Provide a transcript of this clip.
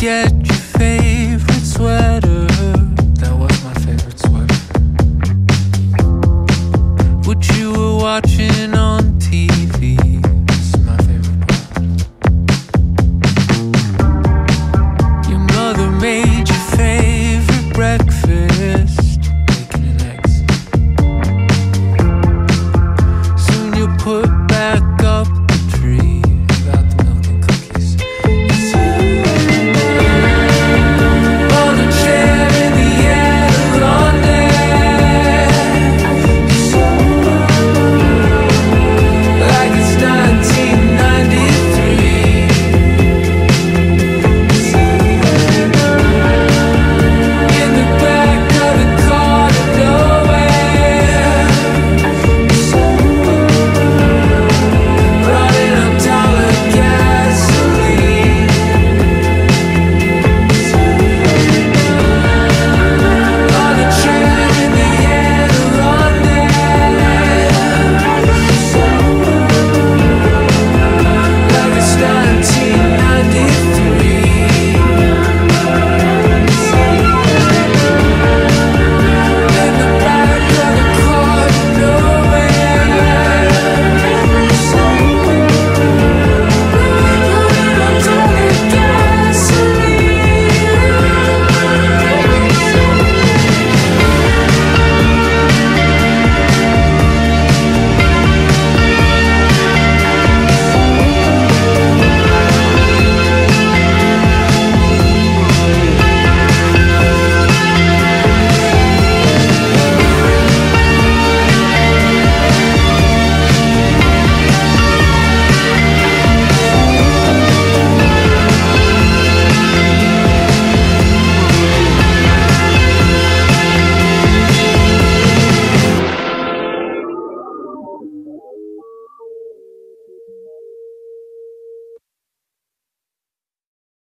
get